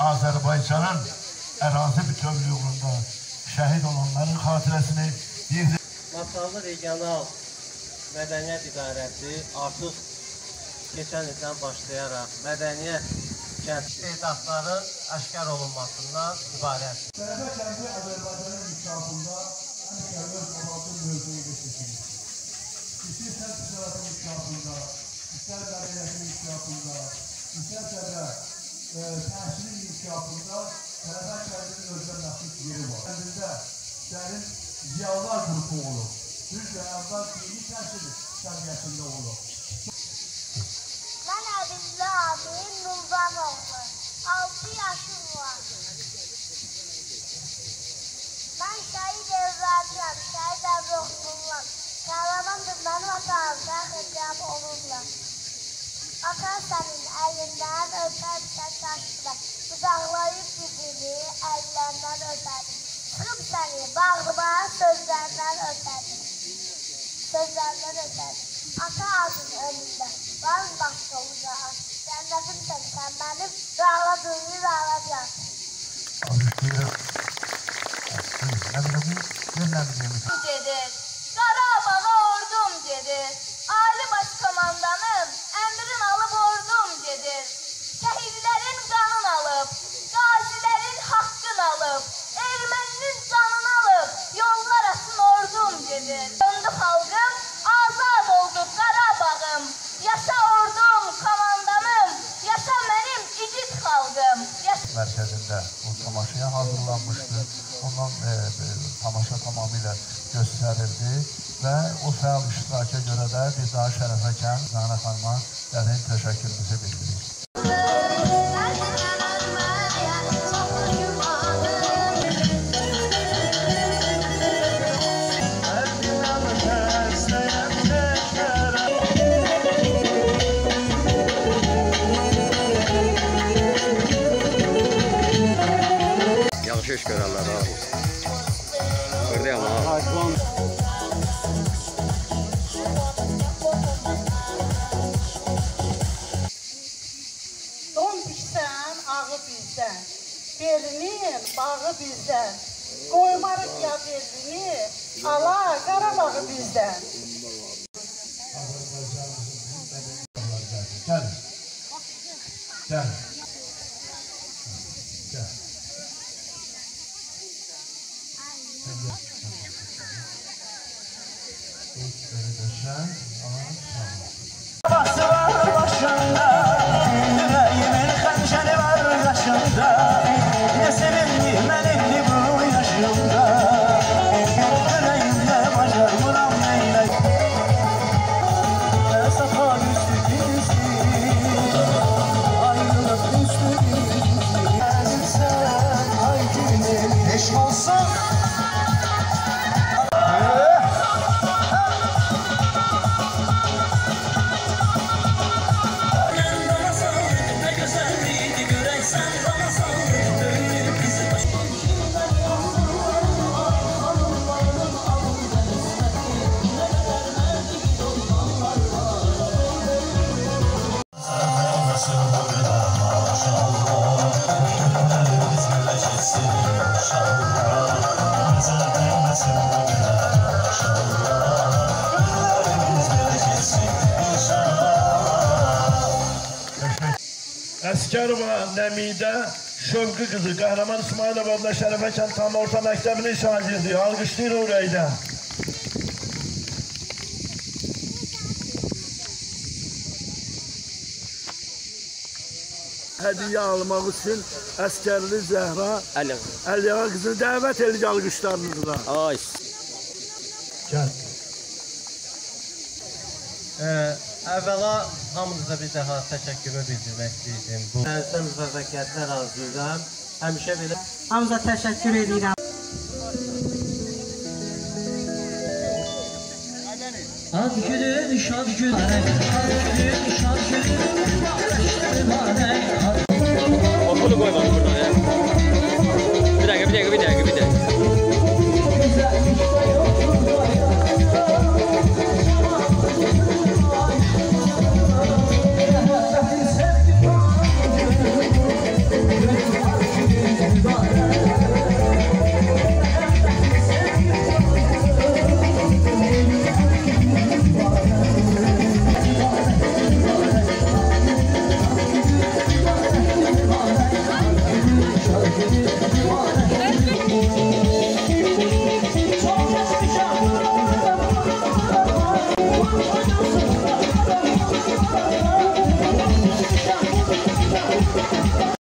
Azərbaycanın ərazi bütövlüyündə şəhid olanların xatirəsini bir Masallı Regional Mədəniyyət İdarəsi artıq keçən ildən başlayaraq mədəniyyət kənd istedadları aşkar olunmasından ibarətdir. Sərhəd kəndi Azərbaycanın inkişafında ən şəhər olmalı mövzunu seçilir. İstər ticarətin inkişafında, istər mədəniyyətin inkişafında, istərsə də e, təhsilin Sərhəd kəndinin özünə məxsus yeri var. Kəndində dərin ziyalılar qrupu olur. Düzdür, əvvəl dini təhsil səviyyəsində olur. Ben Adilli abim Nurdan oğlu. 6 yaşım var. Ben şehit evladıyım. Şehit evladıyım. Kahramandır benim atam. Fəxrcəm onunla. Ata senin elinden öper şaşırır. Uzaklayıp dizini ellerinden öperim. Sıkıp seni bağrıma sözlerinden öperim. Sözlerinden öperim. Ata ağzın önünde. Var başka uzağa. Cennetim sen, sen benim. Rağladığını rağlayacaksın. Alıştırır. Mərkəzində bu tamaşaya hazırlanmışdı. Ondan e, e, tamaşa tamamilə göstərildi və o fəal iştiraka görə də biz daha Şərəfəkən Zanə xanıma dərin təşəkkürümüzü bildiririk. İş görərlər ha. Buradayam ha. Don bizdən, ağı bizdən. Belinin bağı bizdən. Qoymarıq ya belini, ala Qarabağı bizdən. Gəl. Gəl. Gəl. time. Əsgərova Nəmidə Şövqü qızı Qəhrəman İsmailov adlı Şərəfəkən tam orta məktəbinin şagirdi. Alqışlayır orayı Hədiyyə almaq üçün əskərli Zəhra. Əliyağa qızını dəvət edici alqışlarınızla. Ay. Gəl. Ə, əvvəla hamınıza bir daha təşəkkürümü bildirmək istəyirdim. Bu Əzizə müvəffəqiyyətlər arzulayıram. Həmişə belə Hamıza təşəkkür edirəm. Ad günün şad günü Ad günün şad günü Mübarek Okulu koymadım burada ya.